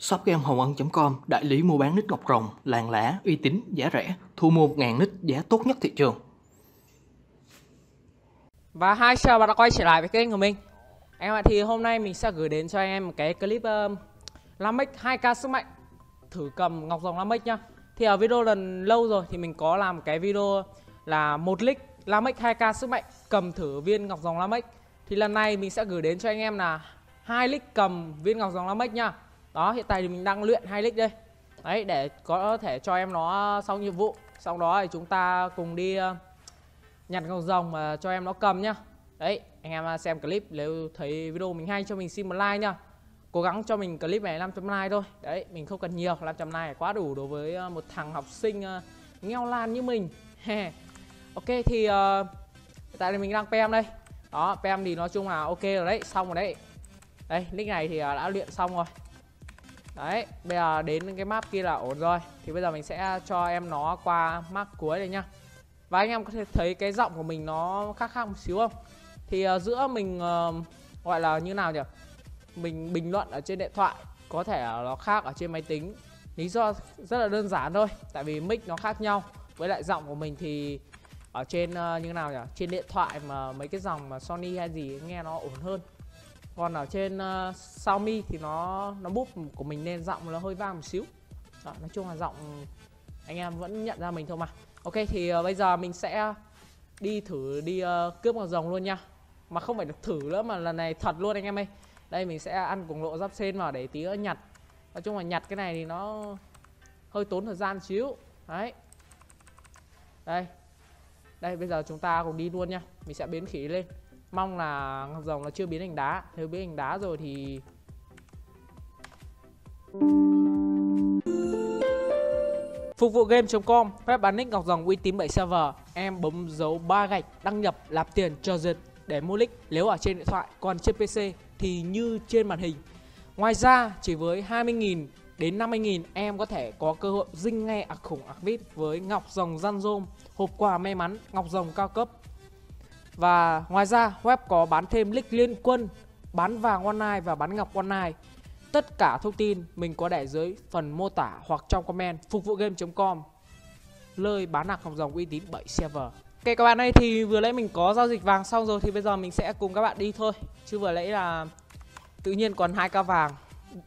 Shopgamehồng.com, đại lý mua bán nít ngọc rồng, làng lá, uy tín, giá rẻ, thu mua 1.000 nít giá tốt nhất thị trường. Và hai chào bạn đã quay trở lại với kênh của mình em ạ, thì hôm nay mình sẽ gửi đến cho anh em một cái clip um, Lamex 2K sức mạnh Thử cầm ngọc rồng Lamex nhá Thì ở video lần lâu rồi thì mình có làm cái video là một lít Lamex 2K sức mạnh cầm thử viên ngọc rồng Lamex. Thì lần này mình sẽ gửi đến cho anh em là hai lít cầm viên ngọc rồng Lamex nhá đó hiện tại thì mình đang luyện hai lick đây. Đấy để có thể cho em nó xong nhiệm vụ. Sau đó thì chúng ta cùng đi ờ, nhặt ngọc rồng mà cho em nó cầm nhá. Đấy anh em à, xem clip nếu thấy video mình hay cho mình xin một like nhá. Cố gắng cho mình clip này 500 like thôi. Đấy mình không cần nhiều 500 like quá đủ đối với ờ, một thằng học sinh ờ, nghèo lan như mình. Ok thì uh, tại đây mình đang pem đây. Đó pem thì nói chung là ok rồi đấy xong rồi đấy. Đây nick này thì đã luyện xong rồi. Đấy, bây giờ đến cái map kia là ổn rồi. Thì bây giờ mình sẽ cho em nó qua map cuối này nhá. Và anh em có thể thấy cái giọng của mình nó khác khác một xíu không? Thì uh, giữa mình uh, gọi là như nào nhỉ? Mình bình luận ở trên điện thoại Có thể nó khác ở trên máy tính. Lý do rất là đơn giản thôi Tại vì mic nó khác nhau. Với lại giọng của mình thì ở trên uh, như nào nhỉ? Trên điện thoại mà mấy cái dòng mà Sony hay gì nghe nó ổn hơn còn ở trên uh, Xiaomi thì nó nó búp của mình nên giọng nó hơi vang một xíu. Đó, nói chung là giọng anh em vẫn nhận ra mình thôi mà. Ok thì uh, bây giờ mình sẽ đi thử đi uh, cướp ngọc rồng luôn nha. Mà không phải được thử nữa mà lần này thật luôn anh em ơi. Đây mình sẽ ăn cùng lộ giáp sen vào để tí nữa nhặt. Nói chung là nhặt cái này thì nó hơi tốn thời gian xíu. Đấy. Đây. Đây bây giờ chúng ta cùng đi luôn nha. Mình sẽ biến khí lên. Mong là ngọc rồng nó chưa biến thành đá. Nếu biến thành đá rồi thì Phục vụ game.com Web bán nick ngọc rồng uy tín 7 server. Em bấm dấu ba gạch đăng nhập nạp tiền cho duyệt để mua nick. Nếu ở trên điện thoại, còn trên PC thì như trên màn hình. Ngoài ra, chỉ với 20.000 đến 50.000 em có thể có cơ hội dinh nghe ạc khủng ạc vip với ngọc rồng răn rôm hộp quà may mắn, ngọc rồng cao cấp và ngoài ra web có bán thêm link liên quân, bán vàng online và bán ngọc online. Tất cả thông tin mình có để dưới phần mô tả hoặc trong comment phục vụ game.com Lời bán hàng hồng dòng uy tín 7 server Ok các bạn ơi thì vừa nãy mình có giao dịch vàng xong rồi thì bây giờ mình sẽ cùng các bạn đi thôi. Chứ vừa nãy là tự nhiên còn hai ca vàng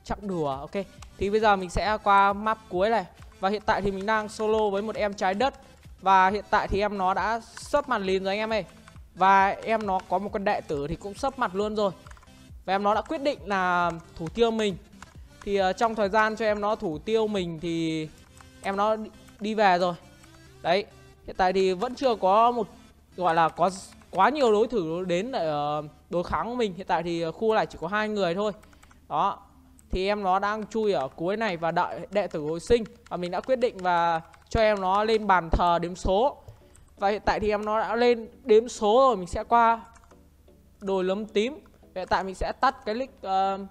chắc đùa ok. Thì bây giờ mình sẽ qua map cuối này. Và hiện tại thì mình đang solo với một em trái đất. Và hiện tại thì em nó đã xuất màn lìn rồi anh em ơi và em nó có một con đệ tử thì cũng sấp mặt luôn rồi. Và em nó đã quyết định là thủ tiêu mình. Thì uh, trong thời gian cho em nó thủ tiêu mình thì em nó đi về rồi. Đấy Hiện tại thì vẫn chưa có một gọi là có quá nhiều đối thủ đến để uh, đối kháng của mình. Hiện tại thì khu này chỉ có hai người thôi. Đó Thì em nó đang chui ở cuối này và đợi đệ tử hồi sinh. Và mình đã quyết định và cho em nó lên bàn thờ đếm số và hiện tại thì em nó đã lên đếm số rồi Mình sẽ qua đồi lấm tím. Hiện tại mình sẽ tắt cái nick uh,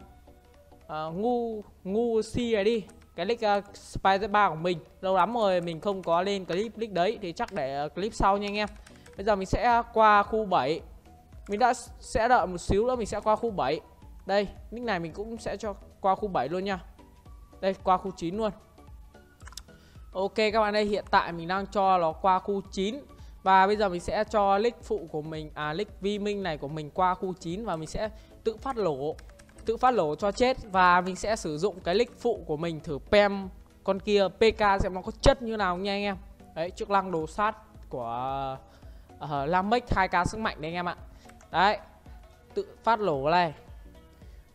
uh, ngu ngu si này đi. Cái nick uh, ờ, Spider 3 của mình. Lâu lắm rồi mình không có lên clip nick đấy thì chắc để uh, clip sau nha anh em. Bây giờ mình sẽ qua khu 7 mình đã sẽ đợi một xíu nữa mình sẽ qua khu 7 đây nick này mình cũng sẽ cho qua khu 7 luôn nha. Đây qua khu 9 luôn. Ok các bạn ơi hiện tại mình đang cho nó qua khu 9 và bây giờ mình sẽ cho nick phụ của mình À nick vi minh này của mình qua khu 9 Và mình sẽ tự phát lỗ Tự phát lỗ cho chết. Và mình sẽ sử dụng cái nick phụ của mình thử pem con kia PK xem nó có chất như nào nha anh em. Đấy chức năng đồ sát của uh, Lamex 2k sức mạnh đấy anh em ạ. Đấy Tự phát lỗ này.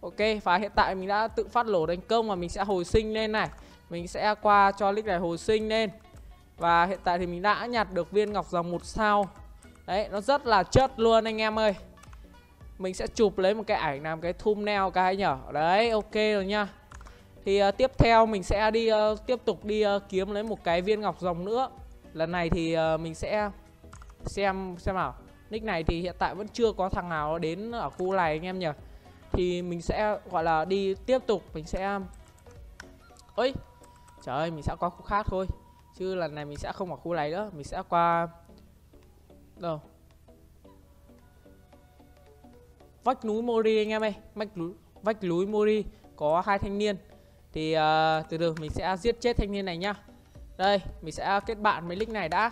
Ok và hiện tại mình đã tự phát lỗ thành công Và mình sẽ hồi sinh lên này. Mình sẽ qua cho nick này hồi sinh lên. Và hiện tại thì mình đã nhặt được viên ngọc dòng một sao. Đấy nó rất là chất luôn anh em ơi. Mình sẽ chụp lấy một cái ảnh làm cái thumbnail cái nhở. Đấy ok rồi nha. Thì uh, tiếp theo mình sẽ đi uh, tiếp tục đi uh, kiếm lấy một cái viên ngọc rồng nữa. Lần này thì uh, mình sẽ xem xem nào. Nick này thì hiện tại vẫn chưa có thằng nào đến ở khu này anh em nhỉ Thì mình sẽ gọi là đi tiếp tục. Mình sẽ Ơi Trời ơi mình sẽ qua khu khác thôi. Chứ lần này mình sẽ không ở khu này nữa. Mình sẽ qua Đâu? Vách núi Mori anh em ơi. Vách núi, vách núi Mori Có hai thanh niên. Thì uh, từ từ mình sẽ giết chết thanh niên này nhá. Đây mình sẽ kết bạn với link này đã.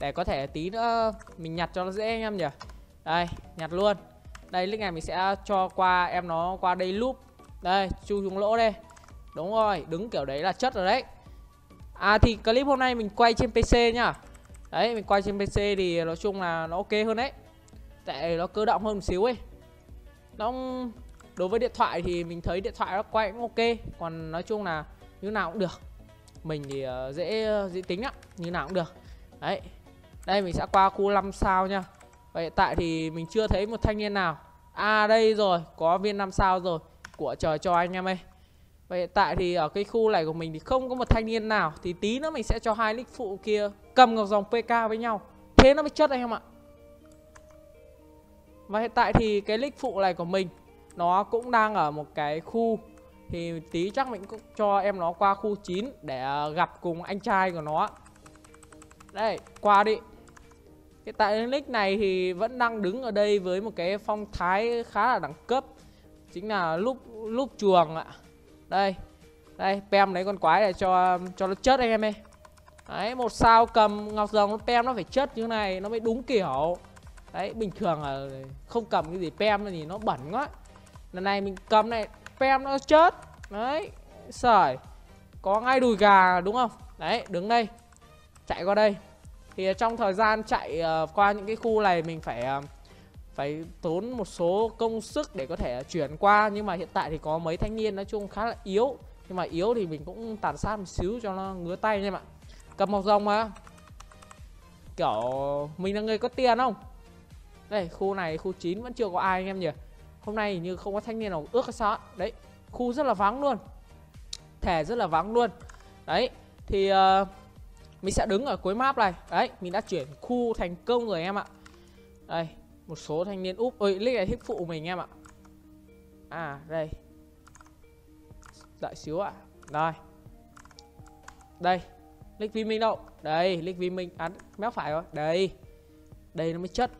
Để có thể tí nữa mình nhặt cho nó dễ anh em nhỉ. Đây nhặt luôn. Đây link này mình sẽ cho qua em nó qua đây loop. Đây chu xuống lỗ đây đúng rồi, đứng kiểu đấy là chất rồi đấy. À thì clip hôm nay mình quay trên pc nhá. Đấy, mình quay trên pc thì nói chung là nó ok hơn đấy. Tại nó cơ động hơn một xíu ấy. Nó đối với điện thoại thì mình thấy điện thoại nó quay cũng ok. Còn nói chung là như nào cũng được. Mình thì ờ, dễ ờ, dễ tính á như nào cũng được. Đấy. Đây, mình sẽ qua khu 5 sao nha Vậy hiện tại thì mình chưa thấy một thanh niên nào. À đây rồi, có viên 5 sao rồi Của trời cho anh em ơi. Vậy hiện tại thì ở cái khu này của mình thì không có một thanh niên nào. Thì tí nữa mình sẽ cho hai nick phụ kia Cầm ngọc dòng PK với nhau. Thế nó mới chất anh em ạ. Và hiện tại thì cái nick phụ này của mình, Nó cũng đang ở một cái khu. Thì tí chắc mình cũng cho em nó qua khu 9 Để à, gặp cùng anh trai của nó Đây, qua đi. Hiện tại nick này thì vẫn đang đứng ở đây với một cái phong thái khá là đẳng cấp. Chính là lúc lúc chuồng ạ. Đây. Đây pem lấy con quái để cho cho nó chất anh em ơi. Đấy một sao cầm ngọc rồng pem nó phải chất như này nó mới đúng kiểu. Đấy bình thường là không cầm cái gì pem thì nó bẩn quá. Lần này mình cầm này pem nó chất Đấy sởi Có ngay đùi gà đúng không? Đấy đứng đây. Chạy qua đây. Thì trong thời gian chạy uh, qua những cái khu này mình phải uh, phải tốn một số công sức để có thể chuyển qua nhưng mà hiện tại thì có mấy thanh niên nói chung khá là yếu. Nhưng mà yếu thì mình cũng tàn sát một xíu cho nó ngứa tay nha bạn. Cầm một rồng mà. Kiểu mình là người có tiền không? Đây khu này khu 9 vẫn chưa có ai anh em nhỉ? Hôm nay như không có thanh niên nào ước cái sao đấy khu rất là vắng luôn. Thẻ rất là vắng luôn. Đấy thì uh, mình sẽ đứng ở cuối map này. Đấy mình đã chuyển khu thành công rồi em ạ. Đây một số thanh niên úp ơi nick này thích phụ mình em ạ. À đây. Đợi xíu ạ. Rồi. Đây Lick vi minh đâu? Đây Lick vi minh. À méo phải rồi. Đây. Đây nó mới chất.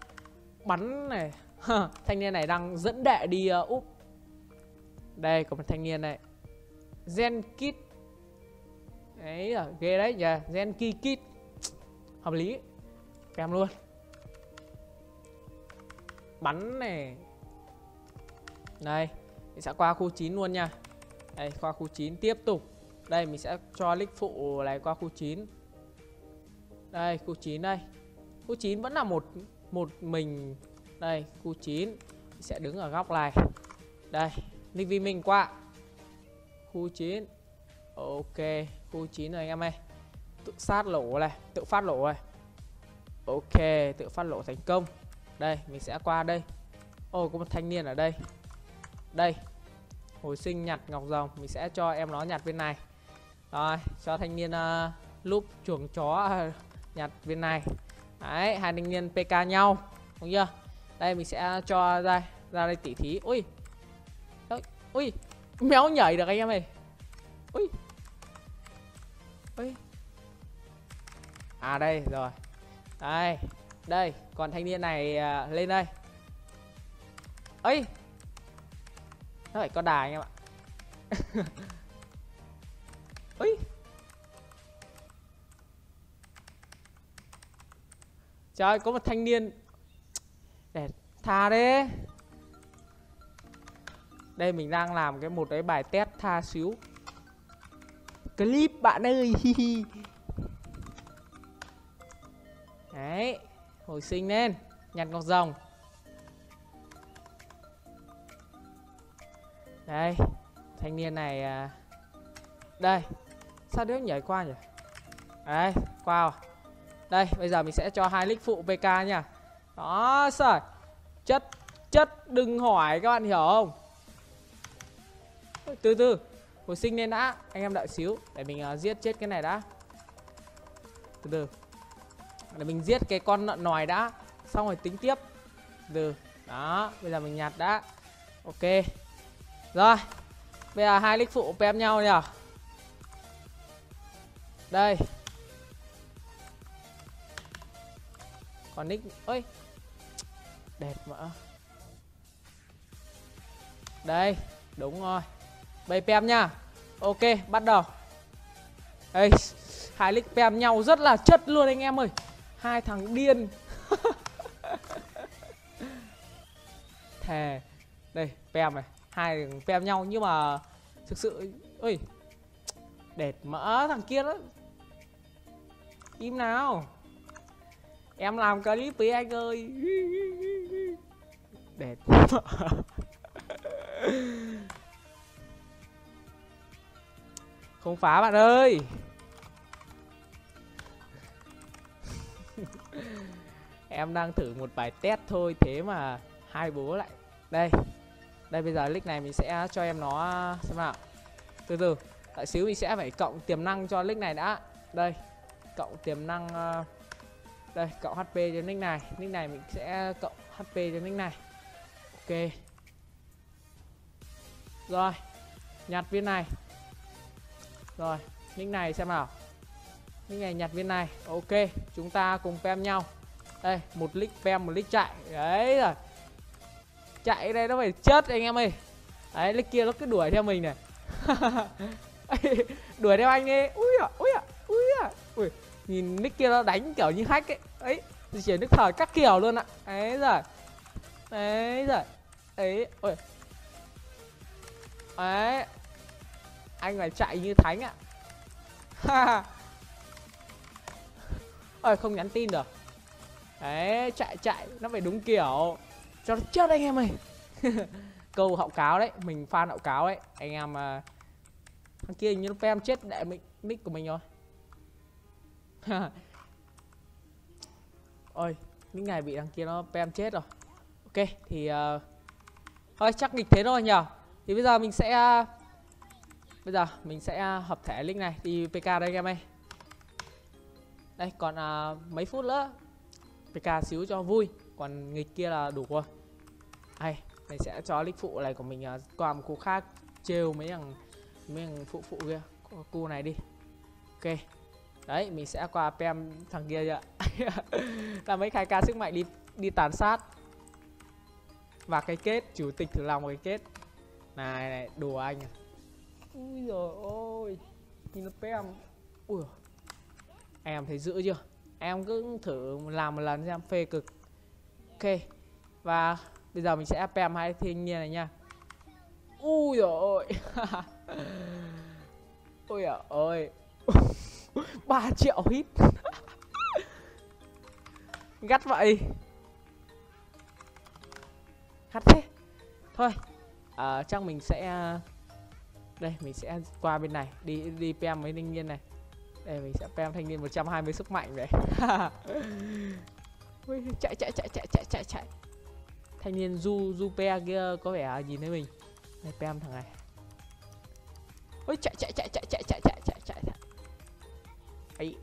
Bắn này. Thanh niên này đang dẫn đệ đi uh, úp. Đây có một thanh niên này. Gen kit. Ấy là ờ, ghê đấy. Nhờ gen kit. Hợp lý. Kèm luôn bắn này đây, mình sẽ qua khu 9 luôn nha. Đây, qua khu 9 tiếp tục. Đây, mình sẽ cho lích phụ này qua khu 9 đây, khu 9 đây. Khu 9 vẫn là một một mình. Đây, khu 9 mình sẽ đứng ở góc này. Đây nick vi mình qua. Khu 9 ok, khu 9 rồi anh em ơi. Tự sát lỗ này, tự phát lỗ này. Ok, tự phát lỗ thành công đây mình sẽ qua đây. Ô oh, có một thanh niên ở đây. Đây hồi sinh nhặt ngọc rồng. Mình sẽ cho em nó nhặt bên này. Rồi cho thanh niên ờ, uh, lúc chuồng chó uh, nhặt bên này. Đấy hai thanh niên pk nhau đúng chưa? Đây mình sẽ cho ra ra đây tỉ thí. Ui ui méo nhảy được anh em ơi. Ui ui, À đây rồi. Đây. Đây Còn thanh niên này à, lên đây. Ấy Nó phải có đà anh em ạ. Ấy Trời có một thanh niên Để tha đấy Đây mình đang làm cái một cái bài test tha xíu. Clip bạn ơi đấy hồi sinh lên nhặt ngọc rồng. Đây thanh niên này à, đây sao đứa nhảy qua nhỉ? Đấy qua rồi. đây bây giờ mình sẽ cho hai lích phụ pk nha. Đó sợi. Chất chất đừng hỏi các bạn hiểu không? Từ từ hồi sinh lên đã anh em đợi xíu để mình uh, giết chết cái này đã. Từ từ để mình giết cái con lợn nòi đã. Xong rồi tính tiếp. Từ đó bây giờ mình nhặt đã. Ok. Rồi bây giờ hai lích phụ pem nhau nhỉ? Đây. Còn nick ơi đẹp mà đây đúng rồi. Bày pem nha. Ok, bắt đầu. Đây, hai lích pem nhau rất là chất luôn anh em ơi. Hai thằng điên. Thề. Đây, pem này, hai thằng pem nhau nhưng mà thực sự ơi. đẹp mỡ thằng kia đó. Im nào. Em làm clip với anh ơi. Đệt Không phá bạn ơi Em đang thử một bài test thôi Thế mà hai bố lại. Đây Đây bây giờ nick này mình sẽ cho em nó xem nào. Từ từ Tại xíu mình sẽ phải cộng tiềm năng cho nick này đã. Đây Cộng tiềm năng uh, Đây cộng HP cho nick này. Nick này mình sẽ cộng HP cho nick này. Ok. Rồi Nhặt viên này. Rồi, nick này xem nào. Nick này nhặt viên này. Ok, chúng ta cùng pem nhau. Đây, một lít pem, một lít chạy. Đấy rồi. Chạy đây nó phải chết anh em ơi. Đấy, lít kia nó cứ đuổi theo mình này. đuổi theo anh đi. Ui à, ui à, ui à. Ui, nhìn nick kia nó đánh kiểu như hack ấy. Ấy, chỉ nước thời các kiểu luôn ạ. Đấy rồi. Đấy rồi. Ấy, ui ấy anh phải chạy như thánh ạ ha ơi không nhắn tin được đấy chạy chạy nó phải đúng kiểu. Cho nó chết anh em ơi. Câu hậu cáo đấy mình fan hậu cáo đấy anh em mà thằng kia như nó pem chết đại mình nick của mình rồi. Ôi những ngày bị thằng kia nó pem chết rồi. Ok thì uh, thôi chắc nghịch thế thôi nhở thì bây giờ mình sẽ uh, Bây giờ mình sẽ à, hợp thể link này đi PK đây anh em ơi. Đây còn uh, mấy phút nữa. PK xíu cho vui. Còn nghịch kia là đủ rồi. Đây mình sẽ cho link phụ này của mình uh, qua một khu khác trêu mấy thằng mấy thằng phụ phụ kia. Cu này đi. Ok. Đấy mình sẽ qua pem thằng kia chưa Là mấy khai ca sức mạnh đi đi tàn sát. Và cái kết Chủ tịch thử lòng cái kết. Này này đùa anh à. Ui giời ơi. Nhìn nó pem Ui Em thấy dữ chưa? Em cứ thử làm một lần xem phê cực. Ok Và bây giờ mình sẽ pem hai thiên nhiên này nha. Ui giời ui Ôi. Giời ơi ba triệu hit. Gắt vậy. Gắt thế. Thôi à, Chắc mình sẽ đây mình sẽ qua bên này đi đi pem với thiên nhiên này đây mình sẽ pem thanh niên 120 sức mạnh vậy chạy chạy chạy chạy chạy chạy chạy thanh niên du du pe kia có vẻ nhìn thấy mình đây pem thằng này ôi chạy chạy chạy chạy chạy chạy chạy chạy chạy ấy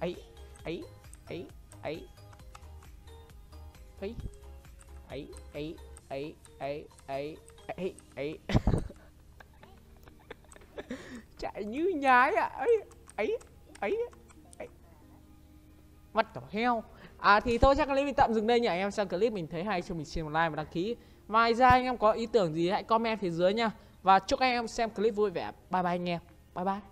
ấy ấy ấy ấy ấy ấy ấy ấy ấy ấy ấy ấy chạy như nhái ạ à. ấy ấy ấy ấy. Mắt cỏ heo à thì thôi, chắc clip mình tạm dừng đây nhỉ, anh em. Xem clip mình thấy hay, cho mình xin một like và đăng ký. Ngoài ra, anh em có ý tưởng gì hãy comment phía dưới nha. Và chúc anh em xem clip vui vẻ. Bye bye anh em. Bye bye.